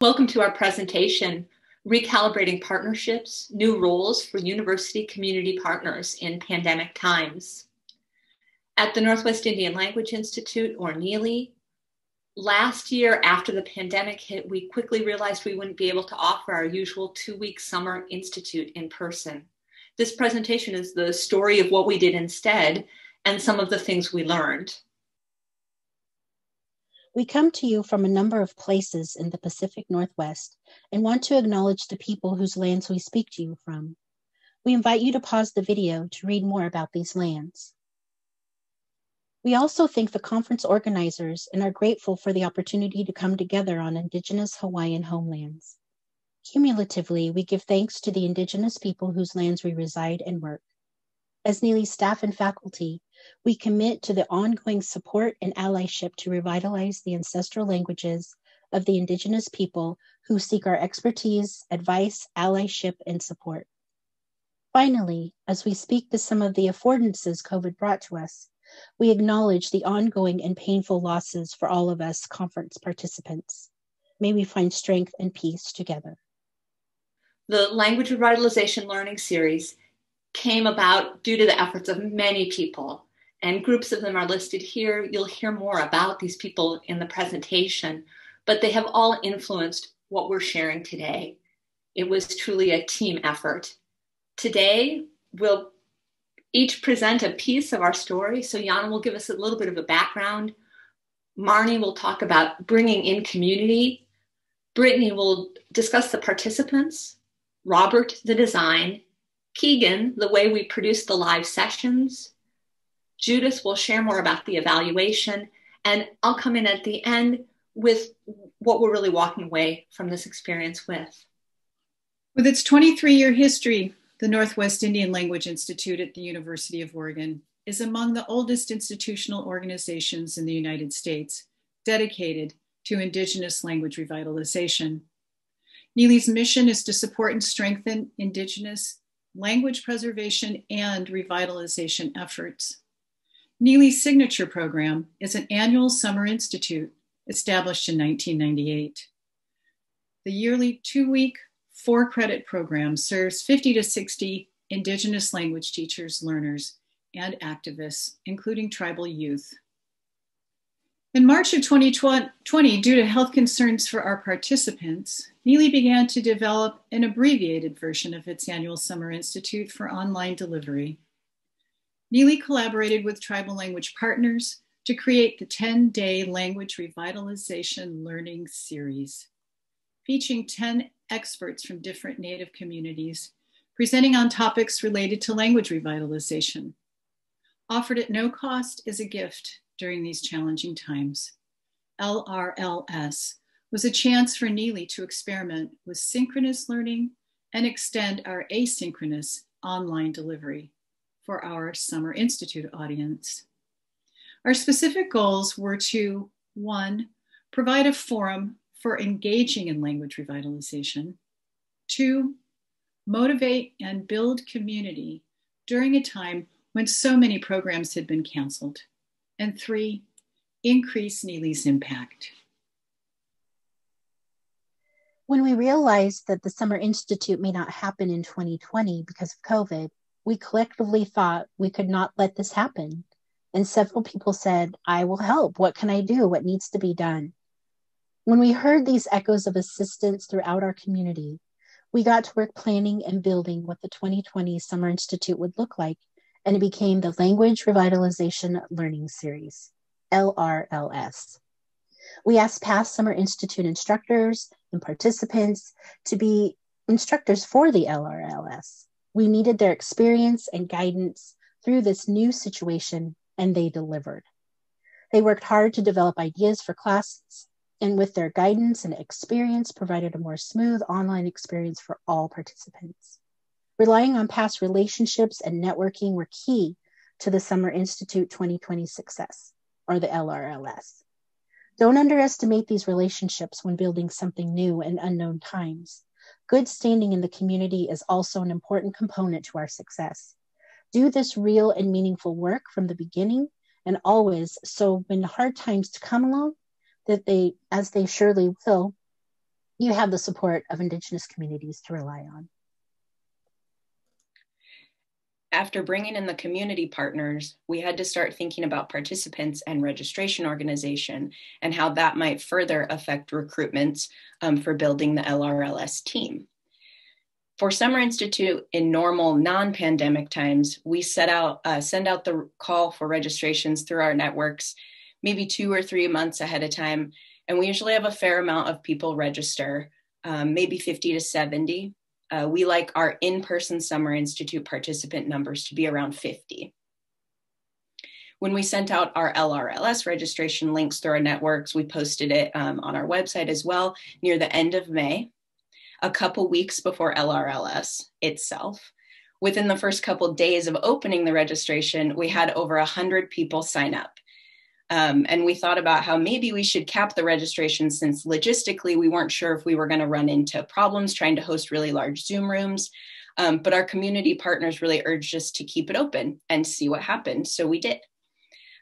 Welcome to our presentation, Recalibrating Partnerships, New Roles for University Community Partners in Pandemic Times. At the Northwest Indian Language Institute, or NILI, last year after the pandemic hit, we quickly realized we wouldn't be able to offer our usual two-week summer institute in person. This presentation is the story of what we did instead and some of the things we learned. We come to you from a number of places in the Pacific Northwest and want to acknowledge the people whose lands we speak to you from. We invite you to pause the video to read more about these lands. We also thank the conference organizers and are grateful for the opportunity to come together on Indigenous Hawaiian homelands. Cumulatively, we give thanks to the Indigenous people whose lands we reside and work. As NILI staff and faculty, we commit to the ongoing support and allyship to revitalize the ancestral languages of the Indigenous people who seek our expertise, advice, allyship, and support. Finally, as we speak to some of the affordances COVID brought to us, we acknowledge the ongoing and painful losses for all of us conference participants. May we find strength and peace together. The Language Revitalization Learning Series came about due to the efforts of many people, and groups of them are listed here. You'll hear more about these people in the presentation, but they have all influenced what we're sharing today. It was truly a team effort. Today, we'll each present a piece of our story. So, Yana will give us a little bit of a background. Marnie will talk about bringing in community. Brittany will discuss the participants. Robert, the design. Keegan, the way we produce the live sessions. Judith will share more about the evaluation, and I'll come in at the end with what we're really walking away from this experience with. With its 23 year history, the Northwest Indian Language Institute at the University of Oregon is among the oldest institutional organizations in the United States dedicated to Indigenous language revitalization. NILI's mission is to support and strengthen Indigenous language preservation, and revitalization efforts. NILI's signature program is an annual summer institute established in 1998. The yearly two week, four credit program serves 50 to 60 Indigenous language teachers, learners, and activists, including tribal youth. In March of 2020, due to health concerns for our participants, NILI began to develop an abbreviated version of its annual Summer Institute for online delivery. NILI collaborated with tribal language partners to create the 10 day language revitalization learning series, featuring 10 experts from different Native communities presenting on topics related to language revitalization. Offered at no cost as a gift during these challenging times. LRLS was a chance for NILI to experiment with synchronous learning and extend our asynchronous online delivery for our Summer Institute audience. Our specific goals were to one, provide a forum for engaging in language revitalization, two, motivate and build community during a time when so many programs had been canceled, and three, increase NILI's impact. When we realized that the Summer Institute may not happen in 2020 because of COVID, we collectively thought we could not let this happen. And several people said, I will help. What can I do? What needs to be done? When we heard these echoes of assistance throughout our community, we got to work planning and building what the 2020 Summer Institute would look like, and it became the Language Revitalization Learning Series, LRLS. We asked past Summer Institute instructors and participants to be instructors for the LRLS. We needed their experience and guidance through this new situation, and they delivered. They worked hard to develop ideas for classes, and with their guidance and experience, provided a more smooth online experience for all participants. Relying on past relationships and networking were key to the Summer Institute 2020 success, or the LRLS. Don't underestimate these relationships when building something new in unknown times. Good standing in the community is also an important component to our success. Do this real and meaningful work from the beginning and always so when hard times come along that they as they surely will you have the support of Indigenous communities to rely on. After bringing in the community partners, we had to start thinking about participants and registration organization and how that might further affect recruitments um, for building the LRLS team. For Summer Institute in normal non-pandemic times, we set out uh, send out the call for registrations through our networks, maybe two or three months ahead of time, and we usually have a fair amount of people register, um, maybe 50 to 70. Uh, we like our in-person Summer Institute participant numbers to be around 50. When we sent out our LRLS registration links through our networks, we posted it um, on our website as well near the end of May a couple weeks before LRLS itself. Within the first couple days of opening the registration, we had over 100 people sign up. Um, and we thought about how maybe we should cap the registration since logistically we weren't sure if we were going to run into problems trying to host really large Zoom rooms. Um, but our community partners really urged us to keep it open and see what happened. So we did.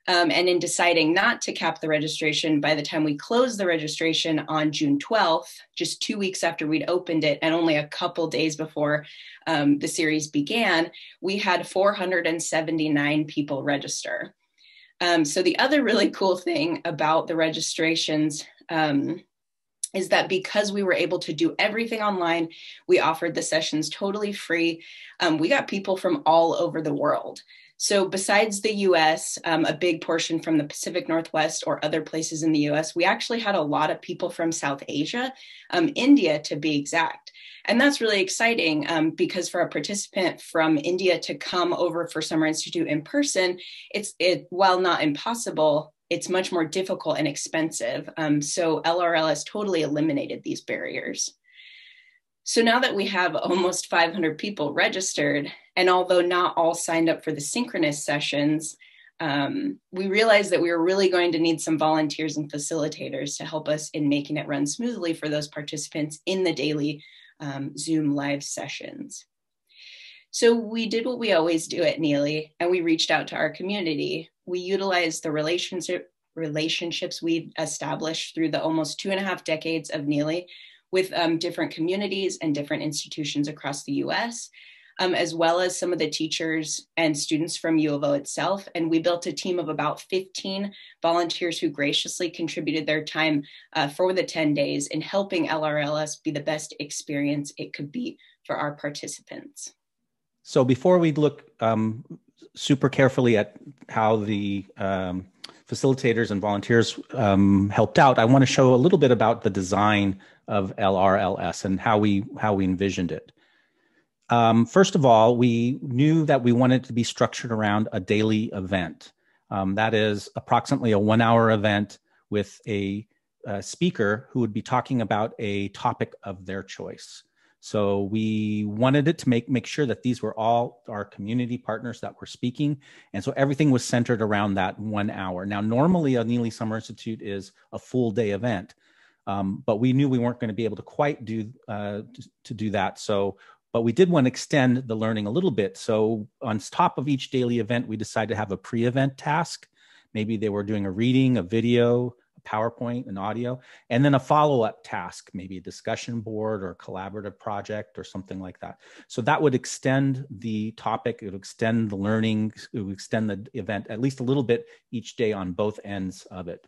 Um, and in deciding not to cap the registration, by the time we closed the registration on June 12th, just two weeks after we'd opened it, and only a couple days before um, the series began, we had 479 people register. Um, so, the other really cool thing about the registrations um, is that because we were able to do everything online, we offered the sessions totally free. Um, we got people from all over the world. So, besides the US, um, a big portion from the Pacific Northwest or other places in the US, we actually had a lot of people from South Asia, um, India to be exact. And that's really exciting um, because for a participant from India to come over for Summer Institute in person, it's it while not impossible, it's much more difficult and expensive. Um, so has totally eliminated these barriers. So now that we have almost 500 people registered, and although not all signed up for the synchronous sessions, um, we realized that we were really going to need some volunteers and facilitators to help us in making it run smoothly for those participants in the daily um, Zoom live sessions. So we did what we always do at NILI, and we reached out to our community. We utilized the relationship relationships we've established through the almost two and a half decades of NILI with um, different communities and different institutions across the US, um, as well as some of the teachers and students from U of O itself. And we built a team of about 15 volunteers who graciously contributed their time uh, for the 10 days in helping LRLS be the best experience it could be for our participants. So before we look um, super carefully at how the um, facilitators and volunteers um, helped out, I want to show a little bit about the design of LRLS and how we how we envisioned it. Um, first of all, we knew that we wanted to be structured around a daily event. Um, that is approximately a one-hour event with a, a speaker who would be talking about a topic of their choice. So we wanted it to make make sure that these were all our community partners that were speaking, and so everything was centered around that one hour. Now, normally a NILI Summer Institute is a full day event, um, but we knew we weren't going to be able to quite do uh, to, to do that. So, but we did want to extend the learning a little bit. So, on top of each daily event, we decided to have a pre-event task. Maybe they were doing a reading, a video, PowerPoint, and audio, and then a follow-up task, maybe a discussion board or a collaborative project or something like that. So that would extend the topic, it would extend the learning, it would extend the event at least a little bit each day on both ends of it.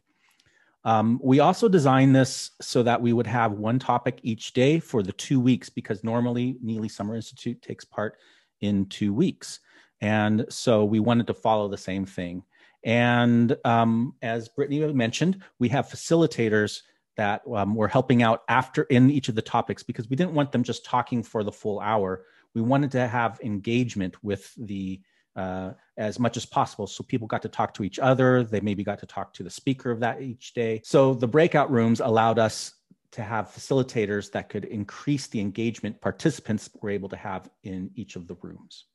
Um, we also designed this so that we would have one topic each day for the two weeks because normally NILI Summer Institute takes part in two weeks. And so we wanted to follow the same thing. And um, as Brittany mentioned, we have facilitators that um, were helping out after in each of the topics because we didn't want them just talking for the full hour. We wanted to have engagement with the uh, as much as possible. So people got to talk to each other. They maybe got to talk to the speaker of that each day. So the breakout rooms allowed us to have facilitators that could increase the engagement participants were able to have in each of the rooms.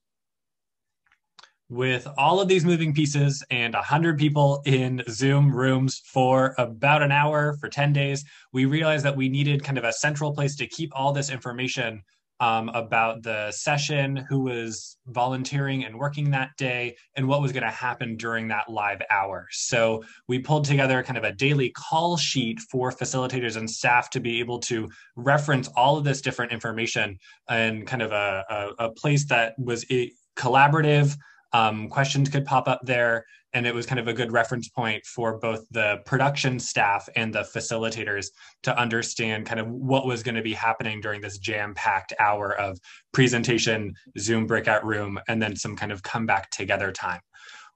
With all of these moving pieces and 100 people in Zoom rooms for about an hour for 10 days, we realized that we needed kind of a central place to keep all this information um, about the session, who was volunteering and working that day, and what was going to happen during that live hour. So we pulled together kind of a daily call sheet for facilitators and staff to be able to reference all of this different information and kind of a, a, a place that was collaborative. Um, questions could pop up there. And it was kind of a good reference point for both the production staff and the facilitators to understand kind of what was going to be happening during this jam-packed hour of presentation zoom breakout room and then some kind of come back together time.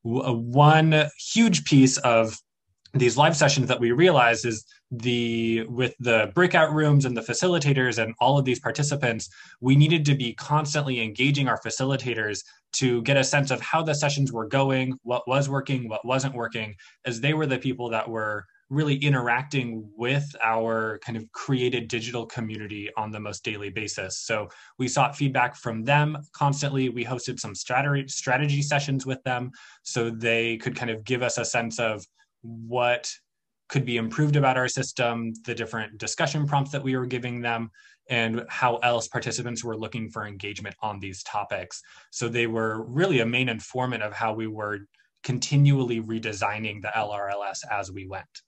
Uh, one huge piece of these live sessions that we realized is the with the breakout rooms and the facilitators and all of these participants we needed to be constantly engaging our facilitators to get a sense of how the sessions were going what was working what wasn't working as they were the people that were really interacting with our kind of created digital community on the most daily basis. So we sought feedback from them constantly. We hosted some strategy strategy sessions with them so they could kind of give us a sense of what could be improved about our system, the different discussion prompts that we were giving them, and how else participants were looking for engagement on these topics. So they were really a main informant of how we were continually redesigning the LRLS as we went.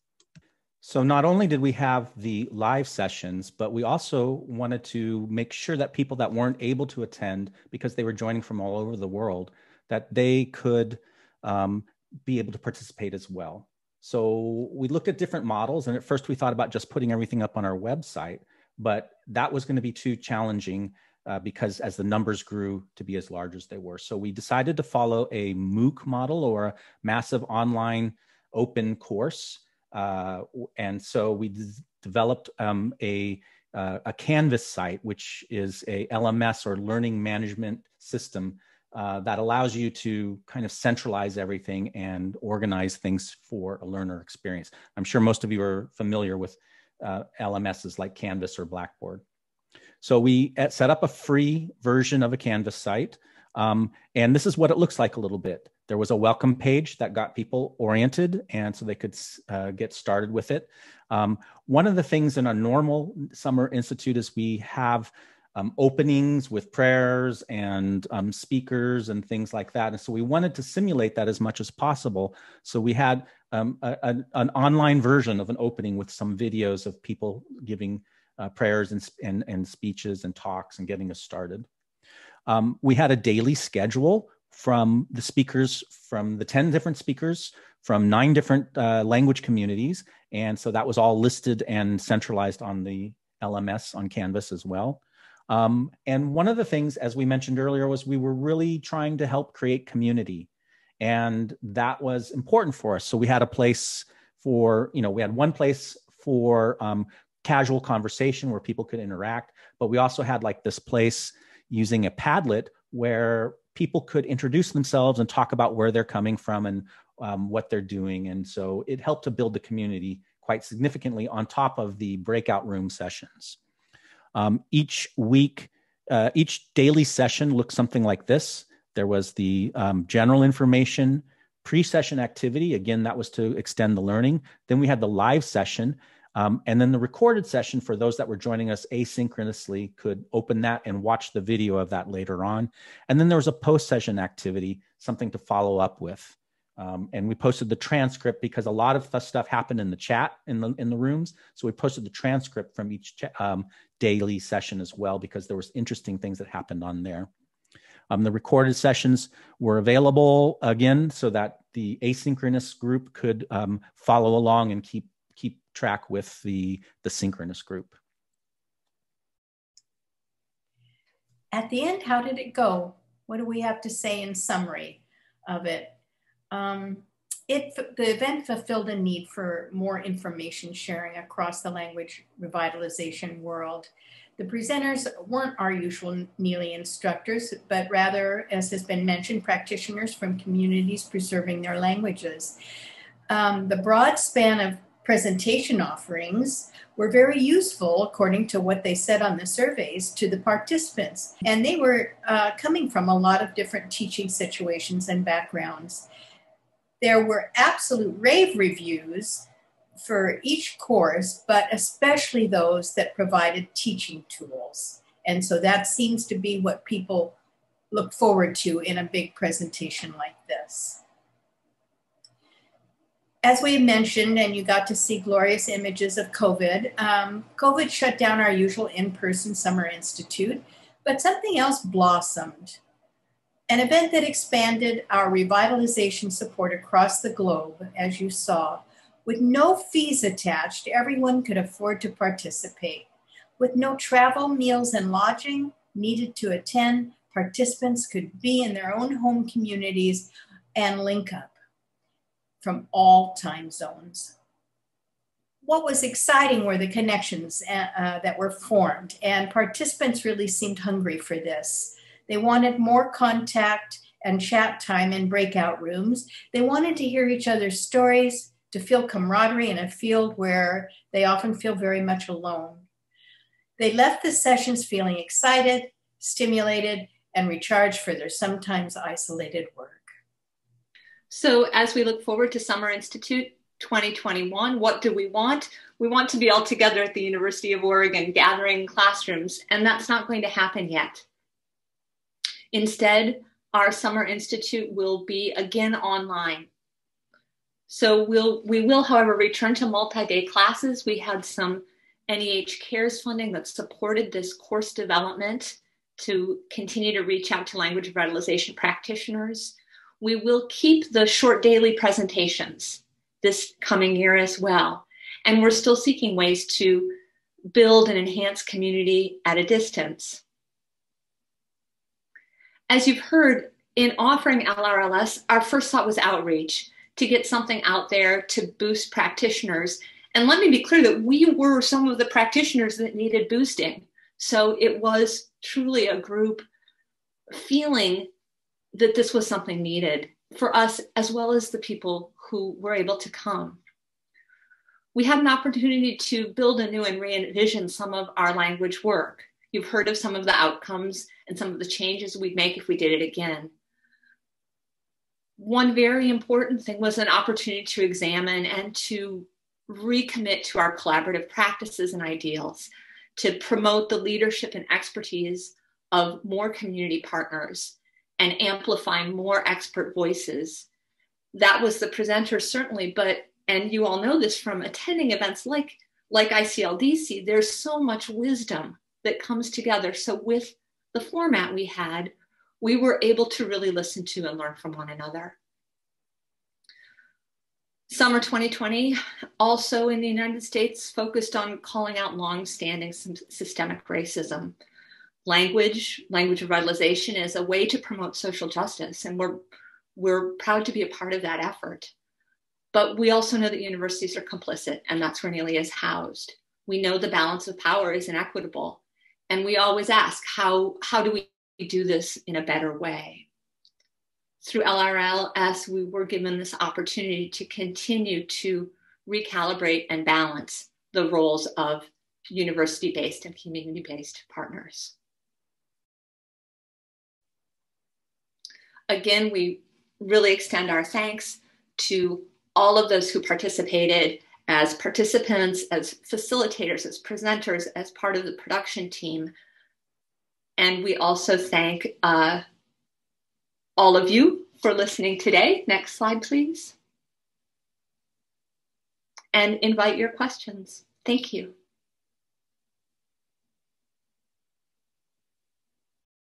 So not only did we have the live sessions, but we also wanted to make sure that people that weren't able to attend because they were joining from all over the world, that they could um, be able to participate as well. So we looked at different models, and at first we thought about just putting everything up on our website, but that was going to be too challenging uh, because as the numbers grew to be as large as they were. So we decided to follow a MOOC model or a massive online open course. Uh, and so we d- developed um, a, uh, a Canvas site, which is a LMS or learning management system uh, that allows you to kind of centralize everything and organize things for a learner experience. I'm sure most of you are familiar with uh, LMSs like Canvas or Blackboard. So we uh, set up a free version of a Canvas site. Um, and this is what it looks like a little bit. There was a welcome page that got people oriented and so they could uh, get started with it. Um, one of the things in a normal summer institute is we have um, openings with prayers and um, speakers and things like that. And so we wanted to simulate that as much as possible. So we had um, a, a, an online version of an opening with some videos of people giving uh, prayers and, and, and, speeches and talks and getting us started. Um, we had a daily schedule from the speakers, from the 10 different speakers from nine different uh, language communities. And so that was all listed and centralized on the LMS on Canvas as well. Um, and one of the things, as we mentioned earlier, was we were really trying to help create community. And that was important for us. So we had a place for, you know, we had one place for um, casual conversation where people could interact, but we also had like this place using a Padlet where people could introduce themselves and talk about where they're coming from and um, what they're doing. And so it helped to build the community quite significantly on top of the breakout room sessions. Um, each week, uh, each daily session looked something like this. There was the um, general information, pre session activity. Again, that was to extend the learning. Then we had the live session. Um, and then the recorded session for those that were joining us asynchronously could open that and watch the video of that later on. And then there was a post session activity, something to follow up with. Um, and we posted the transcript because a lot of stuff happened in the chat in the in the rooms. So we posted the transcript from each um, daily session as well because there was interesting things that happened on there. Um, the recorded sessions were available again so that the asynchronous group could um, follow along and keep keep track with the the synchronous group. At the end, how did it go? What do we have to say in summary of it? Um, it, the event fulfilled a need for more information sharing across the language revitalization world. The presenters weren't our usual NILI instructors, but rather, as has been mentioned, practitioners from communities preserving their languages. Um, the broad span of presentation offerings were very useful, according to what they said on the surveys, to the participants. And they were uh, coming from a lot of different teaching situations and backgrounds. There were absolute rave reviews for each course, but especially those that provided teaching tools. And so that seems to be what people look forward to in a big presentation like this. As we mentioned, and you got to see glorious images of COVID, um, COVID shut down our usual in person Summer Institute, but something else blossomed. An event that expanded our revitalization support across the globe, as you saw, with no fees attached, everyone could afford to participate. With no travel, meals, and lodging needed to attend, participants could be in their own home communities and link up from all time zones. What was exciting were the connections uh, uh that were formed, and participants really seemed hungry for this. They wanted more contact and chat time in breakout rooms. They wanted to hear each other's stories, to feel camaraderie in a field where they often feel very much alone. They left the sessions feeling excited, stimulated, and recharged for their sometimes isolated work. So, as we look forward to Summer Institute 2021, what do we want? We want to be all together at the University of Oregon, gathering classrooms, and that's not going to happen yet. Instead, our Summer Institute will be again online. So we'll, we will, however, return to multi-day classes. We had some NEH CARES funding that supported this course development to continue to reach out to language revitalization practitioners. We will keep the short daily presentations this coming year as well. And we're still seeking ways to build and enhance community at a distance. As you've heard, in offering LRLS, our first thought was outreach to get something out there to boost practitioners and let me be clear that we were some of the practitioners that needed boosting. So it was truly a group feeling that this was something needed for us as well as the people who were able to come. We had an opportunity to build anew and re envision some of our language work. You've heard of some of the outcomes and some of the changes we'd make if we did it again. One very important thing was an opportunity to examine and to recommit to our collaborative practices and ideals, to promote the leadership and expertise of more community partners and amplifying more expert voices. That was the presenter, certainly, but, and you all know this from attending events like, like ICLDC, there's so much wisdom that comes together. So, with the format we had, we were able to really listen to and learn from one another. Summer 2020, also in the United States, focused on calling out long-standing systemic racism. Language, language revitalization is a way to promote social justice, and we're, we're proud to be a part of that effort. But we also know that universities are complicit, and that's where NILI is housed. We know the balance of power is inequitable, and we always ask, how, how do we do this in a better way? through LRLS, we were given this opportunity to continue to recalibrate and balance the roles of university based and community based partners. Again, we really extend our thanks to all of those who participated as participants, as facilitators, as presenters, as part of the production team. And we also thank uh, all of you for listening today. Next slide, please. And invite your questions. Thank you.